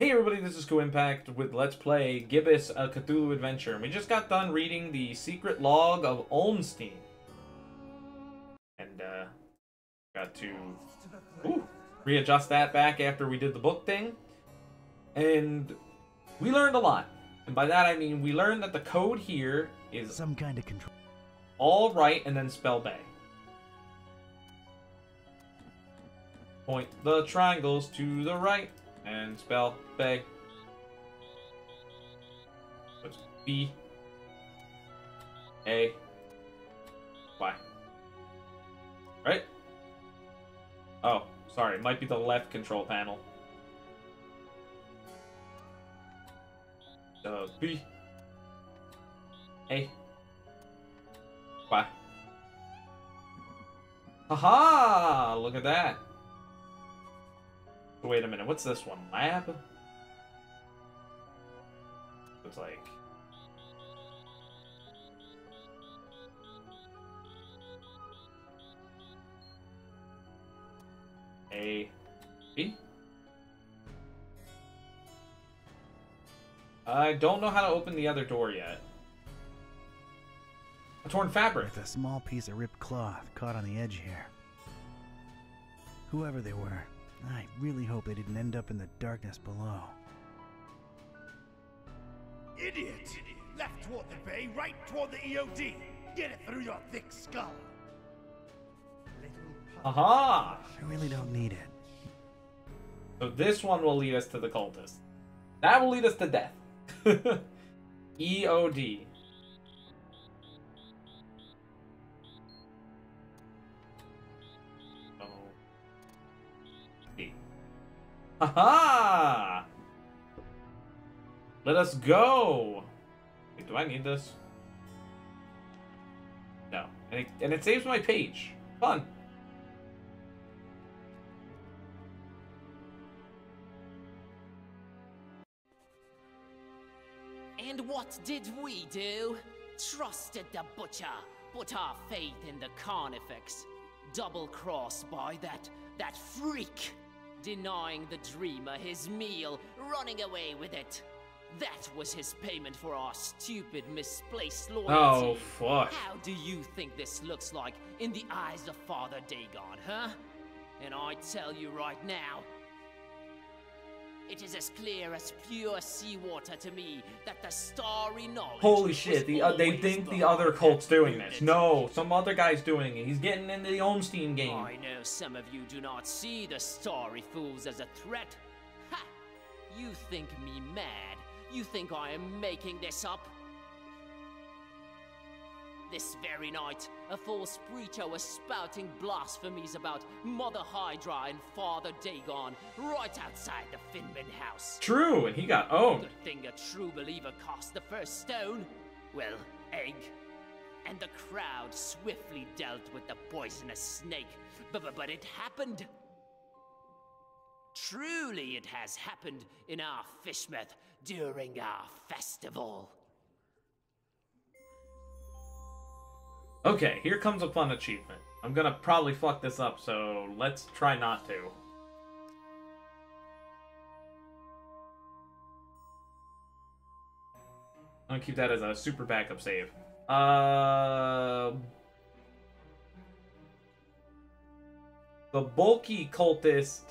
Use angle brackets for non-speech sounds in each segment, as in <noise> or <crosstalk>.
Hey everybody, this is KuuImpact with Let's Play Gibbous A Cthulhu Adventure. We just got done reading the secret log of Olmstein. And, uh, got to ooh, readjust that back after we did the book thing. And we learned a lot. And by that I mean we learned that the code here is Some kind of control. all right and then spell bay. Point the triangles to the right and spell bay. It's B A Y. Right? Oh, sorry, it might be the left control panel. Uh, B A Y. Haha! Look at that. Wait a minute, what's this one? Lab? It's like. A. B? I don't know how to open the other door yet. A torn fabric. With a small piece of ripped cloth caught on the edge here. Whoever they were, I really hope they didn't end up in the darkness below. Idiot! Left toward the bay, right toward the EOD. Get it through your thick skull. Little pup. Aha! I really don't need it. So this one will lead us to the cultist. That will lead us to death. <laughs> EOD. Haha! Let us go! Wait, do I need this? No. And it, and it saves my page. Fun. And what did we do? Trusted the butcher, put our faith in the carnifex. Double crossed by that, that freak. Denying the dreamer his meal, running away with it. That was his payment for our stupid, misplaced loyalty. Oh, fuck. How do you think this looks like in the eyes of Father Dagon, huh? And I tell you right now, it is as clear as pure seawater to me that the starry knowledge. Holy shit, the, uh, they think the other cult's doing this. No, some other guy's doing it. He's getting into the Olmstein game. I know some of you do not see the starry fools as a threat. Ha! You think me mad? You think I am making this up? This very night, a false preacher was spouting blasphemies about Mother Hydra and Father Dagon right outside the Finman house. True, and he got owned. Good thing a true believer cast the first stone. Well, egg. And the crowd swiftly dealt with the poisonous snake. But, but, but it happened. Truly, it has happened in our Fishmouth during our festival. Okay, here comes a fun achievement. I'm gonna probably fuck this up, so let's try not to. I'm gonna keep that as a super backup save. Uh, the bulky cultist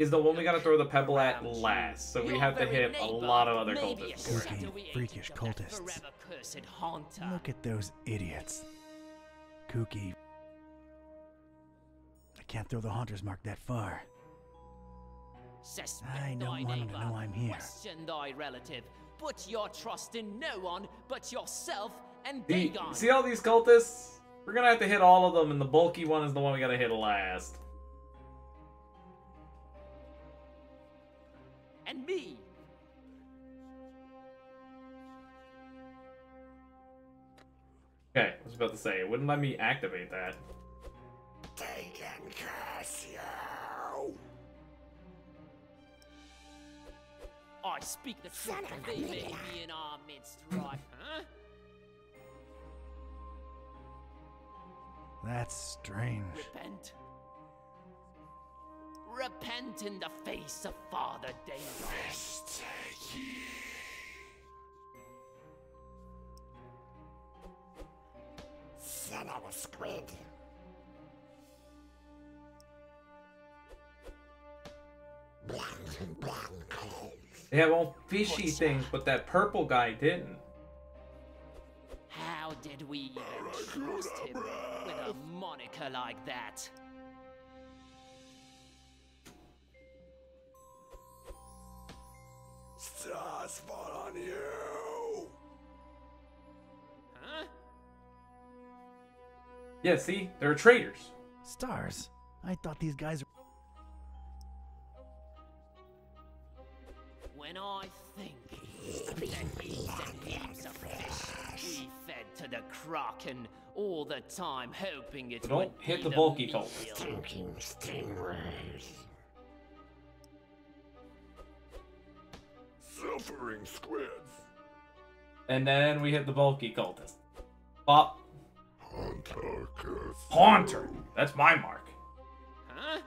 is the one we gotta throw the pebble at last, so we have to very hit a lot of other may cultists. Spooky, freakish cultists. forever cursed haunter. Look at those idiots. Kooky. I can't throw the Haunter's Mark that far. Suspect I don't thy want 'em to know I'm here. Question thy relative. Put your trust in no one but yourself and See, Dagon. see all these cultists? We're gonna have to hit all of them, and the bulky one is the one we gotta hit last. And me. Okay, I was about to say, it wouldn't let me activate that. They can curse you. I speak the truth. They may be in our midst, right? Huh? That's strange. Repent. Repent in the face of Father Dagon. Son of a squid. Blank, blank, cold. They have all fishy things, but that purple guy didn't. How did we even trust him with a moniker like that? Stars fall on you! Huh? Yeah, see? They're traitors. Stars? I thought these guys When I think that we sent heaps of fish, we fed to the Kraken all the time, hoping it Don't would hit the bulky meal. cult. Stinking stingrays. Suffering squids! And then we hit the bulky cultist. Pop. Hunter curse. Haunter. That's my mark. Huh?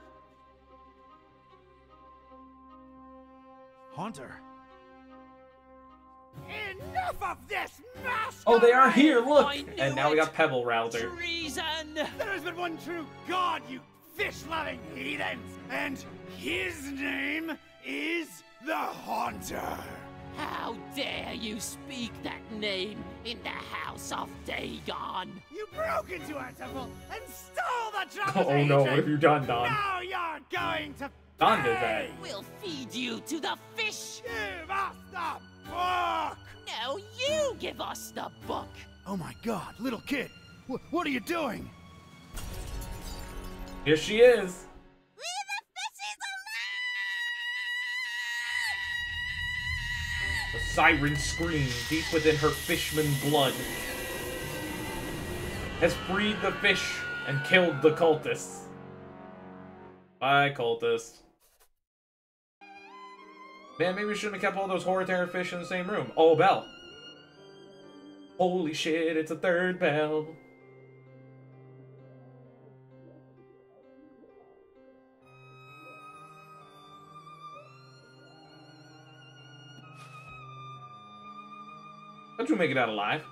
Haunter. Enough of this masquerade! Oh, they are here, look! And now we got Pebble Rouser. Treason! There is but one true God, you fish-loving heathens! And his name is the Haunter! How dare you speak that name in the House of Dagon? You broke into our temple and stole the Drop <laughs> Oh no, what have you done, Don? Now you're going to Don did pay! that. We'll feed you to the fish! Give us the book! No, you give us the book! Oh my god, little kid. Wh- what are you doing? Here she is. Siren scream deep within her fishman blood has freed the fish and killed the cultists. Bye, cultists. Man, maybe we shouldn't have kept all those horror terror fish in the same room. Oh, bell. Holy shit, it's a third bell. How'd you make it out alive?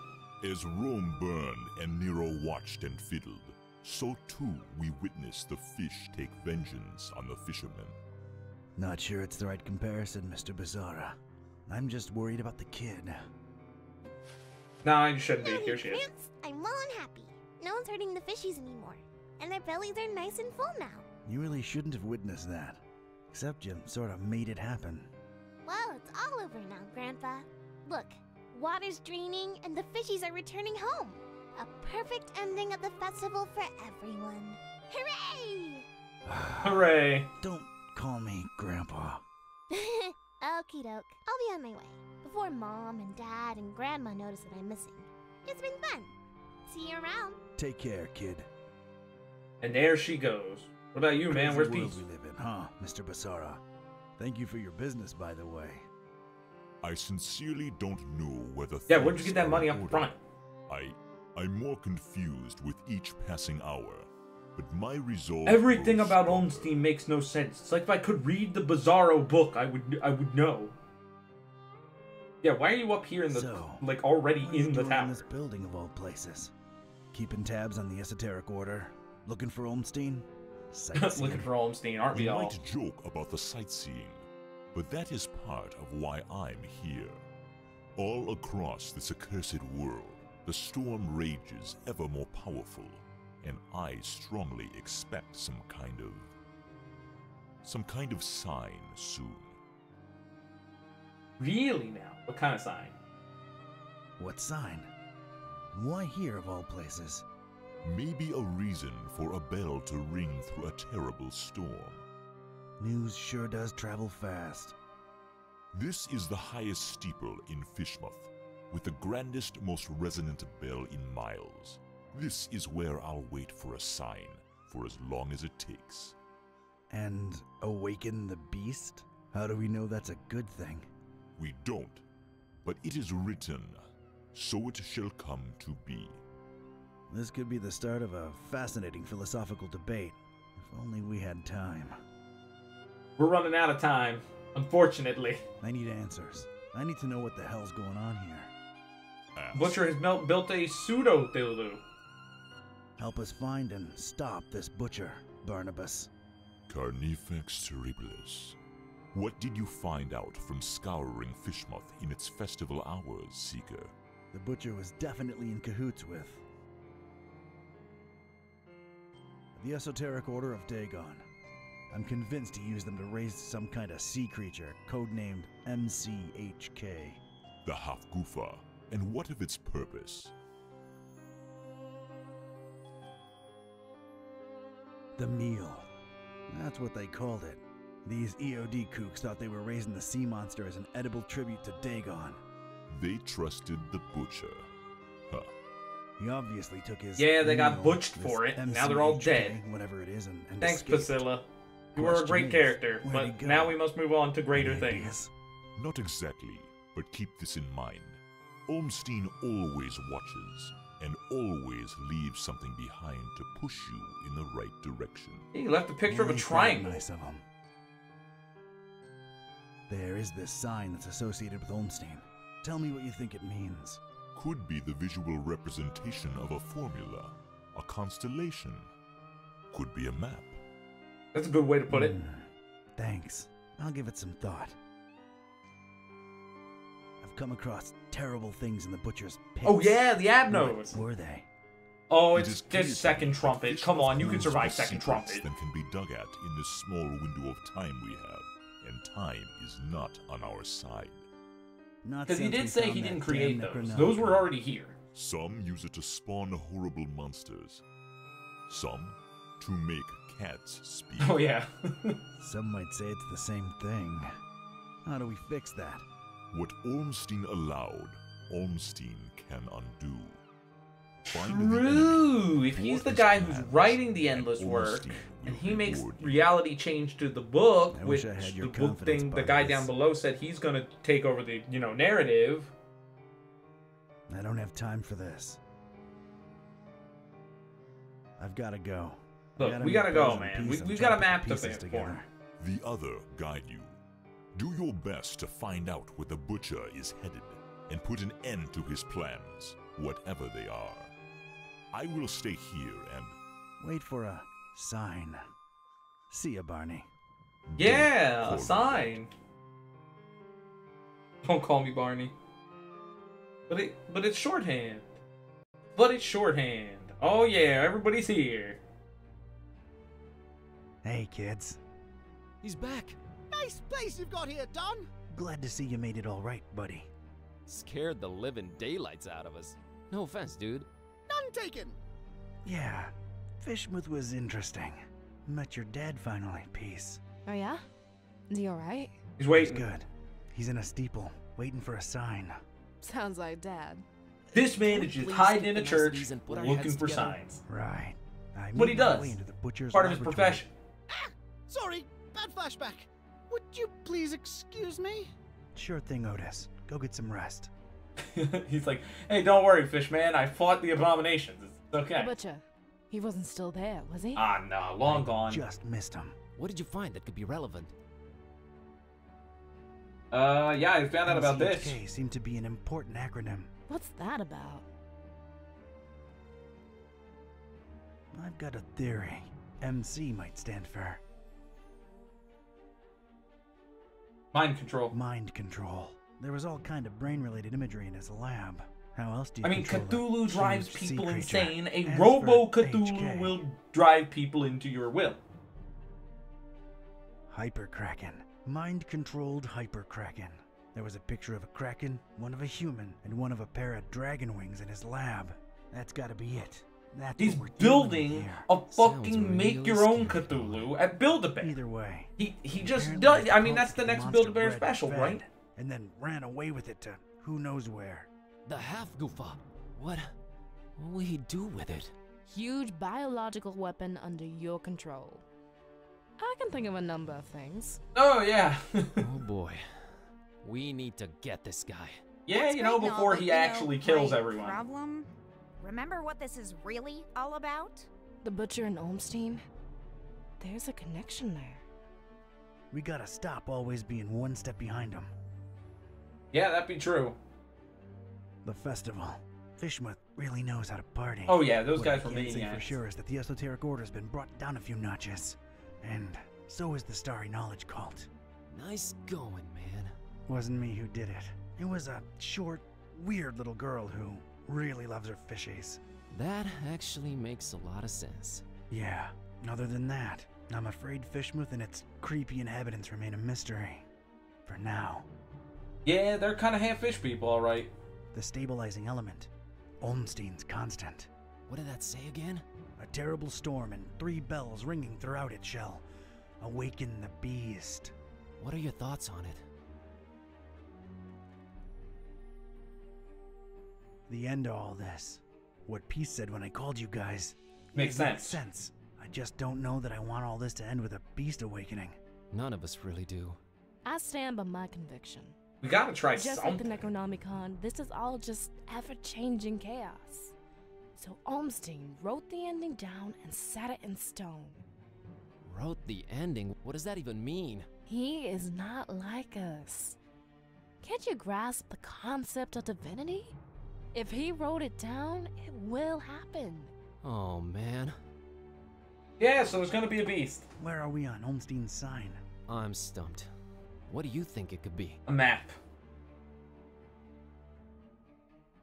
As Rome burned and Nero watched and fiddled, so too we witnessed the fish take vengeance on the fishermen. Not sure it's the right comparison, Mr. Bizarra. I'm just worried about the kid. Nah, you shouldn't be. Howdy, Here she is. I'm well and happy. No one's hurting the fishies anymore. And their bellies are nice and full now. You really shouldn't have witnessed that. Except you sort of made it happen. Well, it's all over now, Grandpa. Look, water's draining and the fishies are returning home. A perfect ending of the festival for everyone. Hooray! <sighs> Hooray. Don't call me Grandpa. <laughs> Okie doke. I'll be on my way. Before Mom and Dad and Grandma notice that I'm missing. It's been fun. See you around. Take care, kid. And there she goes. What about you, man? Crazy Where's world Peach? we live in, huh, Mr. Basara? Thank you for your business, by the way. I sincerely don't know whether. Yeah, where'd you get that money up order. front? I, I'm more confused with each passing hour, but my resolve. Everything about stronger. Olmstein makes no sense. It's like if I could read the Bizarro book, I would I would know. Yeah, why are you up here in the So, like already What are you in the doing tower? this building of all places? Keeping tabs on the esoteric order? Looking for Olmstein? <laughs> Sightseeing? Looking for Olmstein, aren't we We all? might joke about the sightseeing, but that is part of why I'm here. All across this accursed world, the storm rages ever more powerful, and I strongly expect some kind of. some kind of sign soon. Really now? What kind of sign? What sign? Why here of all places? Maybe a reason for a bell to ring through a terrible storm. News sure does travel fast. This is the highest steeple in Fishmouth, with the grandest, most resonant bell in miles. This is where I'll wait for a sign, for as long as it takes. And awaken the beast? How do we know that's a good thing? We don't, but it is written, so it shall come to be. This could be the start of a fascinating philosophical debate. If only we had time. We're running out of time, unfortunately. I need answers. I need to know what the hell's going on here. Ask. Butcher has mel- built a pseudo Cthulhu. Help us find and stop this butcher, Barnabas. Carnifex terribilis. What did you find out from scouring Fishmouth in its festival hours, Seeker? The butcher was definitely in cahoots with the Esoteric Order of Dagon. I'm convinced he used them to raise some kind of sea creature, codenamed MCHK. The Hafgufa. And what of its purpose? The meal. That's what they called it. These EOD kooks thought they were raising the sea monster as an edible tribute to Dagon. They trusted the butcher. Huh. He obviously took his. Yeah, they got butched for it. And now they're all dead. Whatever it is, and, and Thanks, escaped. Priscilla. You were a great is, character, but now we must move on to greater Any things. Not exactly, but keep this in mind. Olmstein always watches, and always leaves something behind to push you in the right direction. He left a picture of a triangle. Nice of him. There is this sign that's associated with Olmstein. Tell me what you think it means. Could be the visual representation of a formula, a constellation. Could be a map. That's a good way to put it. Hmm. Thanks. I'll give it some thought. I've come across terrible things in the butcher's pits. Oh yeah, the What Abnos. were they? Oh, It it's is clear to just second that trumpet. Come on, you can survive second secrets trumpet. Than can be dug at in this small window of time we have, and time is not on our side. Because he did say he didn't create those. Those were already here. Some use it to spawn horrible monsters. Some to make cats speak. Oh yeah. <laughs> Some might say it's the same thing. How do we fix that? What Olmstein allowed, Olmstein can undo. Find the enemy, True. If he's the guy who's writing the and endless work, and he makes reward you. reality change to the book, I which I had your the book thing, the guy Barnabas. down below said he's gonna take over the you know narrative. I don't have time for this. I've got to go. I Look, gotta we gotta go, man. We- we try got a put the map to pieces for. together. The other guide you. Do your best to find out where the butcher is headed and put an end to his plans, whatever they are. I will stay here and Wait for a sign. See ya, Barney. Yeah, Don't a call me sign. Don't call me Barney. But it, but it's shorthand. But it's shorthand. Oh yeah, everybody's here. Hey, kids. He's back. Nice place you've got here, Don. Glad to see you made it all right, buddy. Scared the living daylights out of us. No offense, dude. None taken. Yeah, Fishmouth was interesting. Met your dad finally, peace. Oh yeah? Is he alright? He's He's waiting. good. He's in a steeple, waiting for a sign. Sounds like dad. This man is just hiding in a church niceties and put our looking for together? signs. Right. I What he does. into the butcher's Part of his profession. Sorry, bad flashback. Would you please excuse me? Sure thing, Otis. Go get some rest. <laughs> He's like, hey, don't worry, fish man. I fought the abominations. It's okay. The okay. butcher. He wasn't still there, was he? Ah, no, long gone. Just missed him. What did you find that could be relevant? Uh, yeah, I found out about this. MCHK seemed to be an important acronym. What's that about? I've got a theory. MC might stand for Mind control. mind control. There was all kind of brain-related imagery in his lab. How else do you I mean, Cthulhu drives people insane. A As robo Cthulhu HK, will drive people into your will. Hyperkraken. Mind-controlled Hyperkraken. There was a picture of a kraken, one of a human, and one of a pair of dragon wings in his lab. That's gotta be it. That's He's what we're dealing with building a fucking make-your-own. Cthulhu at Build a Bear. Either way. He he just does. I mean, that's the the next Build a Bear special, fed, right? And then ran away with it to who knows where. The half goofa. What? What will he do with it? Huge biological weapon under your control. I can think of a number of things. Oh yeah, <laughs> oh boy. We need to get this guy. yeah. That's You know, great and all, before but, he you know, actually kills everyone. Problem? Remember what this is really all about? The butcher and Olmstein? There's a connection there. We gotta stop always being one step behind them. Yeah, that'd be true. The festival. Fishmouth really knows how to party. Oh, yeah, those What guys I were can say for sure is that the Esoteric Order's been brought down a few notches. And so is the Starry Knowledge Cult. Nice going, man. Wasn't me who did it. It was a short, weird little girl who really loves her fishies. That actually makes a lot of sense. Yeah, other than that, I'm afraid Fishmouth and its creepy inhabitants remain a mystery. For now. Yeah, they're kind of half fish people, all right. The stabilizing element. Olmstein's constant. What did that say again? A terrible storm and three bells ringing throughout it shall awaken the beast. What are your thoughts on it? The end of all this. What Peace said when I called you guys. Makes it Makes sense. sense. I just don't know that I want all this to end with a beast awakening. None of us really do. I stand by my conviction. We gotta try Just like the something. Necronomicon, this is all just ever changing chaos. So Olmstein wrote the ending down and set it in stone. Wrote the ending? What does that even mean? He is not like us. Can't you grasp the concept of divinity? If he wrote it down, it will happen. Oh, man. Yeah, so there's gonna be a beast. Where are we on Olmstein's sign? I'm stumped. What do you think it could be? A map.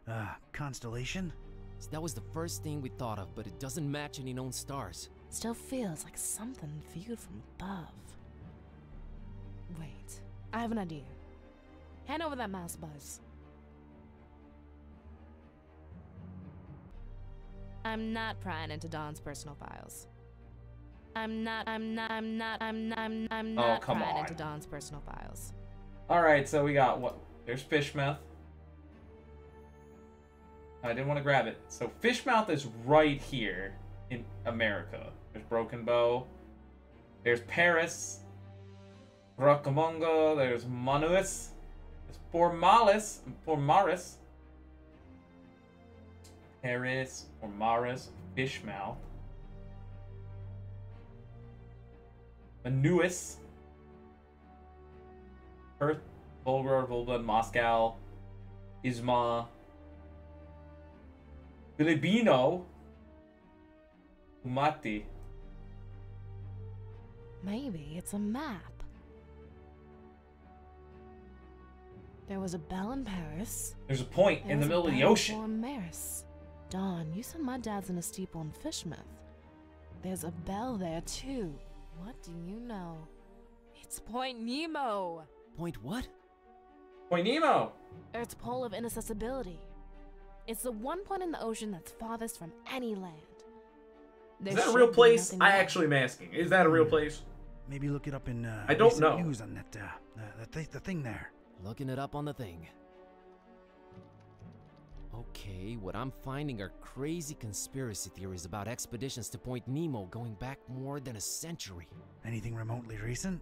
Uh, constellation? So that was the first thing we thought of, but it doesn't match any known stars. Still feels like something viewed from above. Wait, I have an idea. Hand over that mouse buzz. I'm not prying into Don's personal files. I'm not, I'm not, I'm not, I'm not, I'm, I'm Oh, not prying on. into Don's personal files. All right, so we got what? There's Fishmouth. I didn't want to grab it. So Fishmouth is right here in America. There's Broken Bow. There's Paris. Rockamonga. There's Manuus. There's Formalis. Formaris. Paris. Formaris. Fishmouth. Manuus. Perth, Volga, Volga, Moscow, Izma, Filipino, Umati. Maybe it's a map. There was a bell in Paris. There's a point There in the middle of the ocean. Maris. Don, you said my dad's in a steeple in Fishmouth. There's a bell there too. What do you know? It's Point Nemo. Point what? Point Nemo. Earth's pole of inaccessibility. It's the one point in the ocean that's farthest from any land. There Is that a real place? I actually am asking. Is that a real place? Maybe look it up in uh, I don't know. news on that, uh, uh, the, th- the thing there. Looking it up on the thing. Okay, what I'm finding are crazy conspiracy theories about expeditions to Point Nemo going back more than a century. Anything remotely recent?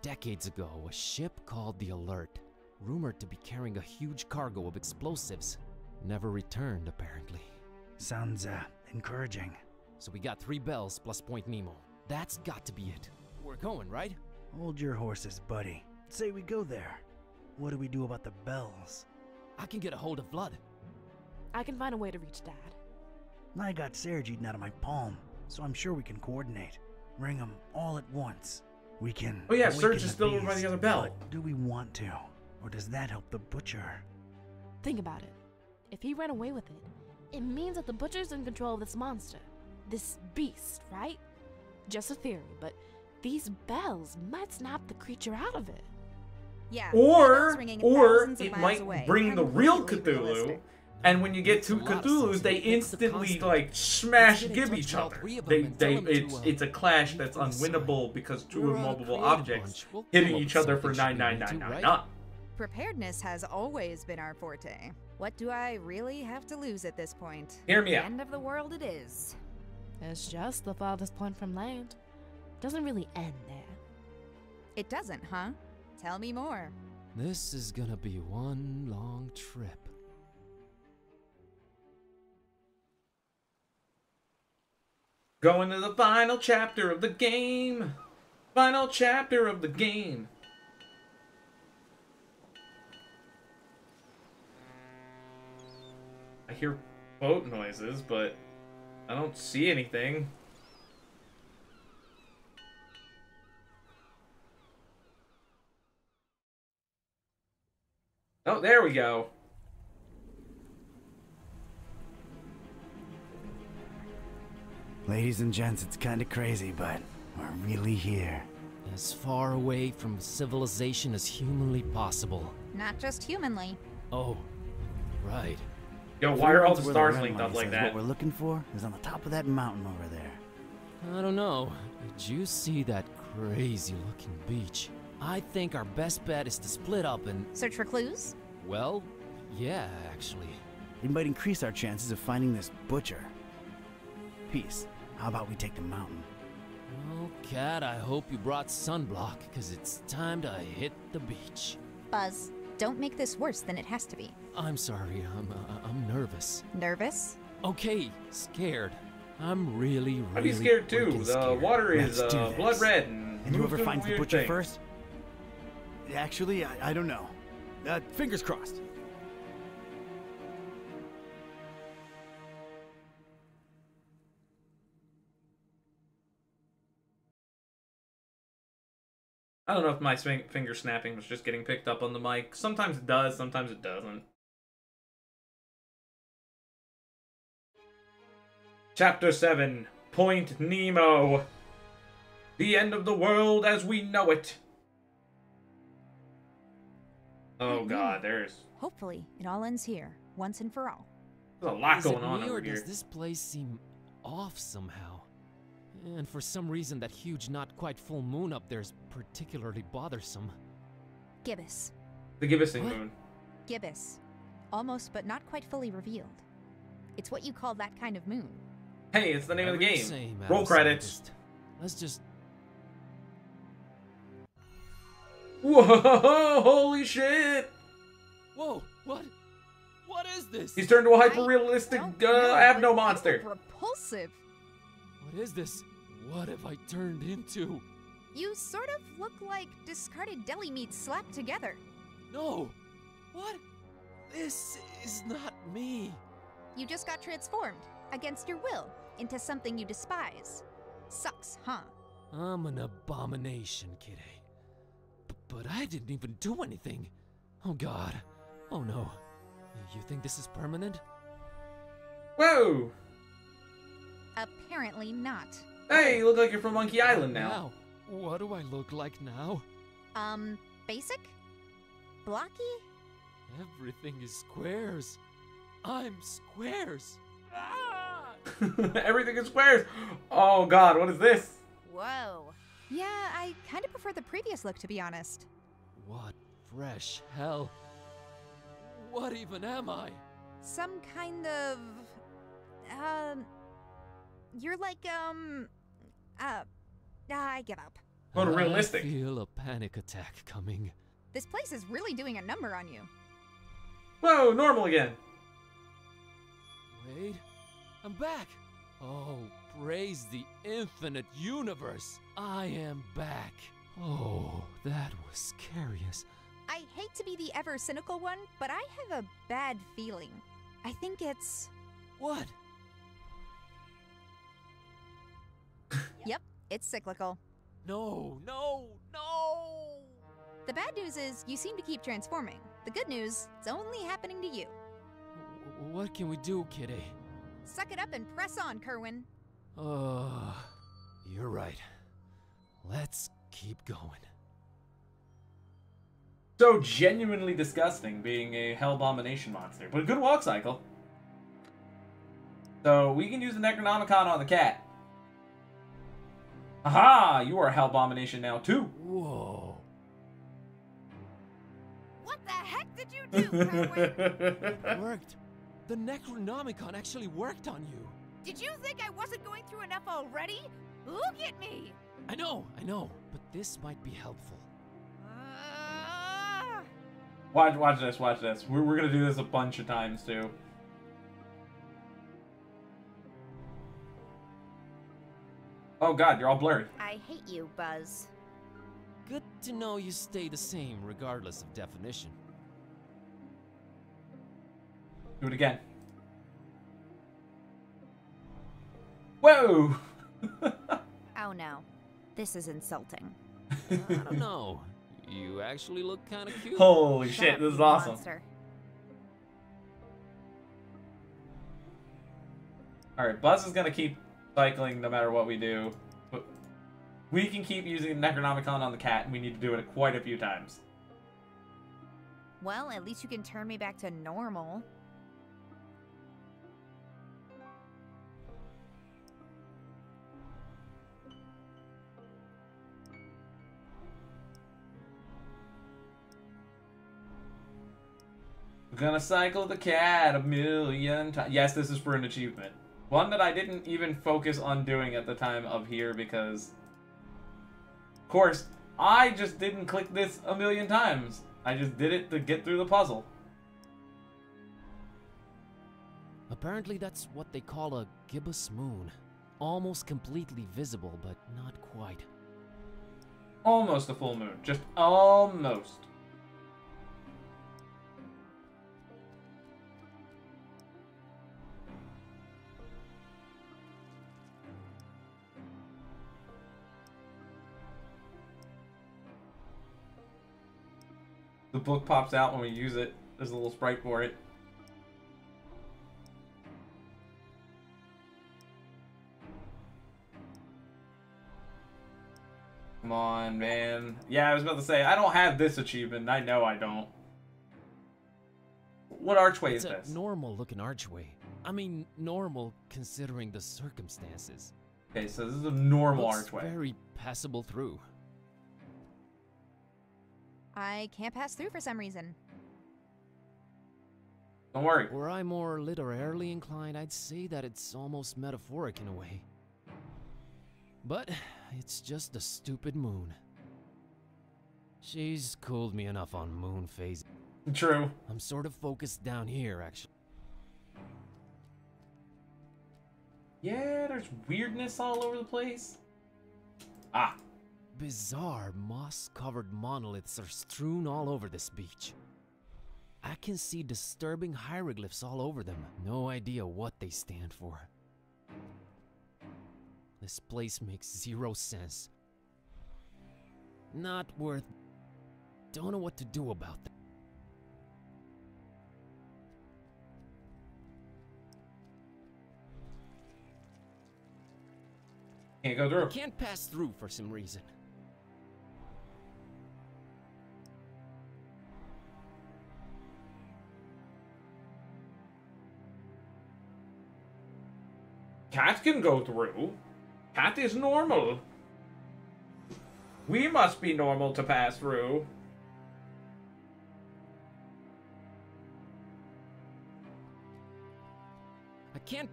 Decades ago, a ship called the Alert, rumored to be carrying a huge cargo of explosives, never returned apparently. Sounds uh, encouraging. So we got three bells plus Point Nemo. That's got to be it. We're going, right? Hold your horses, buddy. Say we go there. What do we do about the bells? I can get a hold of Vlad. I can find a way to reach Dad. I got Serge eaten out of my palm, so I'm sure we can coordinate. Ring them all at once. We can. Oh, yeah, awaken Serge is still over by the other bell. but do we want to? Or does that help the butcher? Think about it. If he ran away with it, it means that the butcher's in control of this monster. This beast, right? Just a theory, but these bells might snap the creature out of it. Yeah. Or, or it might away. bring the real Cthulhu. realistic. And when you get two Makes a lot of Cthulhus, they It the instantly like smash, Let's get in give each other. They, they, tell them to, it's it's a clash that's meet for the sign. unwinnable because two immovable objects. We'll hitting each other for something nine should be nine able nine to, nine right? nine. Preparedness has always been our forte. What do I really have to lose at this point? Hear me the out. End of the world it is. It's just the farthest point from land. Doesn't really end there. It doesn't, huh? Tell me more. This is gonna be one long trip. Going to the final chapter of the game. Final chapter of the game. I hear boat noises, but I don't see anything. Oh, there we go. Ladies and gents, it's kinda crazy, but we're really here. As far away from civilization as humanly possible. Not just humanly. Oh, right. Yo, why are all the stars red linked up like that? What we're looking for is on the top of that mountain over there. I don't know. Did you see that crazy looking beach? I think our best bet is to split up and. Search for clues? Well, yeah, actually. It might increase our chances of finding this butcher. Peace. How about we take the mountain? Oh, Cat, I hope you brought sunblock, because it's time to hit the beach. Buzz, don't make this worse than it has to be. I'm sorry, I'm, uh, I'm nervous. Nervous? Okay, scared. I'm really, really. I'd be scared too. The scared. water is uh, blood red and. And moves whoever finds the butcher things. first? Actually, I, I don't know. Uh, fingers crossed. I don't know if my finger snapping was just getting picked up on the mic. Sometimes it does, sometimes it doesn't. Chapter 7 Point Nemo. The end of the world as we know it. Oh god, there's, Hopefully, it all ends here, once and for all. there's a lot Is going it on me, over or here. does this place seem off somehow? And for some reason, that huge, not quite full moon up there is particularly bothersome. Gibbous. The Gibbosing What? Moon. Gibbous. Almost, but not quite fully revealed. It's what you call that kind of moon. Hey, it's the name of the game. say, Roll credits. Scientist. Let's just. Whoa, <laughs> holy shit! Whoa! What? What is this? He's turned to a hyper realistic don't uh, know, abno but monster. Repulsive. What is this? What have I turned into? You sort of look like discarded deli meat slapped together. No! What? This is not me. You just got transformed, against your will, into something you despise. Sucks, huh? I'm an abomination, Kitty. B- but I didn't even do anything. Oh god. Oh no. You think this is permanent? Whoa! Apparently not. Hey, you look like you're from Monkey Island now. Now, what do I look like now? Um, basic? Blocky? Everything is squares. I'm squares. Ah! <laughs> Everything is squares. Oh god, what is this? Whoa. Yeah, I kind of prefer the previous look, to be honest. What fresh hell? What even am I? Some kind of. Um. You're like, um. Uh. I give up. Photorealistic. I feel a panic attack coming. This place is really doing a number on you. Whoa, normal again. Wait, I'm back. Oh, praise the infinite universe. I am back. Oh, that was scariest. I hate to be the ever cynical one, but I have a bad feeling. I think it's. What? <laughs> Yep, it's cyclical. No, no, no! The bad news is you seem to keep transforming. The good news, it's only happening to you. W- What can we do, Kitty? Suck it up and press on, Kerwin. Oh, you're right. Let's keep going. So genuinely disgusting being a hell abomination monster, but a good walk cycle. So we can use the Necronomicon on the cat. Aha! You are a hell abomination now too. Whoa. What the heck did you do, <laughs> It worked. The Necronomicon actually worked on you. Did you think I wasn't going through enough already? Look at me! I know, I know, but this might be helpful. Ah. watch, watch this, watch this. We're, we're gonna do this a bunch of times too. Oh god, you're all blurry. I hate you, Buzz. Good to know you stay the same regardless of definition. Do it again. Whoa! <laughs> Oh no. This is insulting. I don't know. You actually look kind of cute. Holy Shut shit, up, this is awesome. monster. Alright, Buzz is gonna keep cycling no matter what we do. But we can keep using Necronomicon on the cat, and we need to do it quite a few times. Well, at least you can turn me back to normal. Gonna cycle the cat a million times. Yes, this is for an achievement. One that I didn't even focus on doing at the time of here because, of course, I just didn't click this a million times. I just did it to get through the puzzle. Apparently, that's what they call a gibbous moon. Almost completely visible, but not quite. Almost a full moon. Just almost. The book pops out when we use it. There's a little sprite for it. Come on, man. Yeah, I was about to say, I don't have this achievement. I know I don't. What archway It's is a this? normal looking archway. I mean, normal considering the circumstances. Okay, so this is a normal Looks archway. very passable through. I can't pass through for some reason. Don't worry. Were I more literarily inclined, I'd say that it's almost metaphoric in a way. But it's just a stupid moon. She's cooled me enough on moon phase. True. I'm sort of focused down here, actually. Yeah, there's weirdness all over the place. Ah, Bizarre moss covered monoliths are strewn all over this beach. I can see disturbing hieroglyphs all over them. No idea what they stand for. This place makes zero sense. Not worth. Don't know what to do about that. can't go through. Can't pass through for some reason. Cat can go through. Cat is normal. We must be normal to pass through. I can't.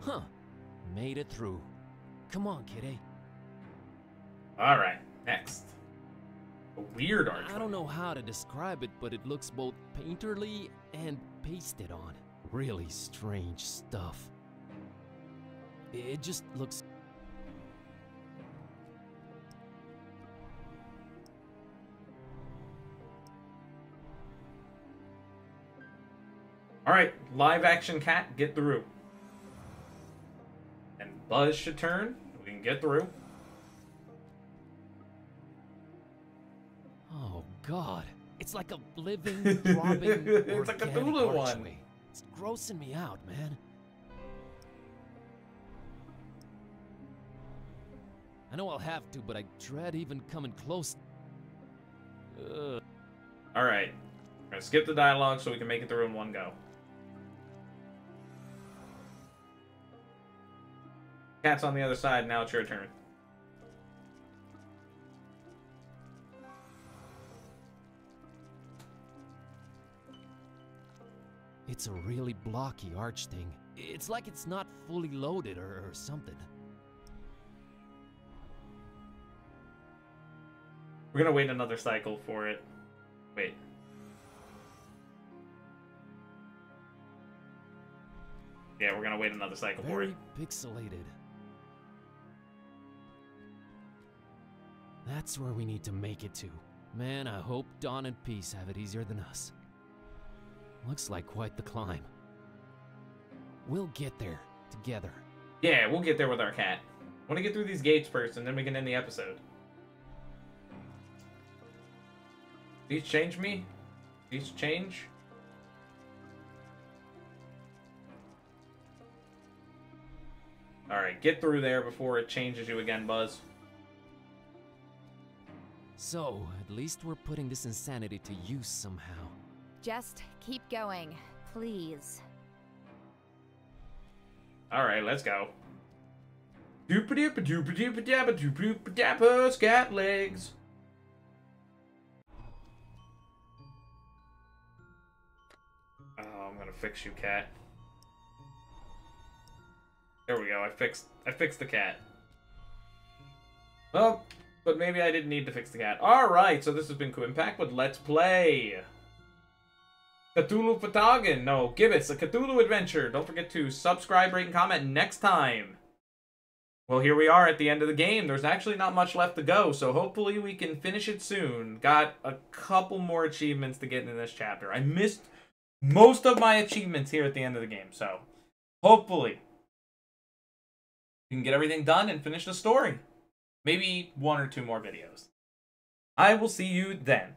Huh. Made it through. Come on, kiddy. All right, next. Weird. I don't know how to describe it, but it looks both painterly and pasted on. Really strange stuff. It just looks. All right, live action cat, get through. And Buzz should turn. We can get through. God! It's like a living, <laughs> throbbing, It's a organic Cthulhu one. It's grossing me out, man. I know I'll have to, but I dread even coming close. Ugh. All right, gonna skip the dialogue so we can make it through in one go. Cat's on the other side. Now it's your turn. It's a really blocky arch thing. It's like it's not fully loaded or, or something. We're gonna wait another cycle for it. Wait. Yeah, we're gonna wait another cycle Very for it. pixelated. That's where we need to make it to. Man, I hope Don and Peace have it easier than us. Looks like quite the climb. We'll get there, together. Yeah, we'll get there with our cat. want to get through these gates first, and then we can end the episode. These change me? These change? Alright, get through there before it changes you again, Buzz. So, at least we're putting this insanity to use somehow. Just keep going, please. Alright, let's go. Doopa doopa doopa doopa dabba doopa doopa dabba scat legs. Oh, I'm gonna fix you, cat. There we go. I fixed. I fixed the cat. Well, but maybe I didn't need to fix the cat. All right. So this has been Impact with Let's Play. Cthulhu Fhtagn. No, Gibbous, a Cthulhu adventure. Don't forget to subscribe, rate, and comment next time. Well, here we are at the end of the game. There's actually not much left to go, so hopefully we can finish it soon. Got a couple more achievements to get in this chapter. I missed most of my achievements here at the end of the game, so hopefully you can get everything done and finish the story. Maybe one or two more videos. I will see you then.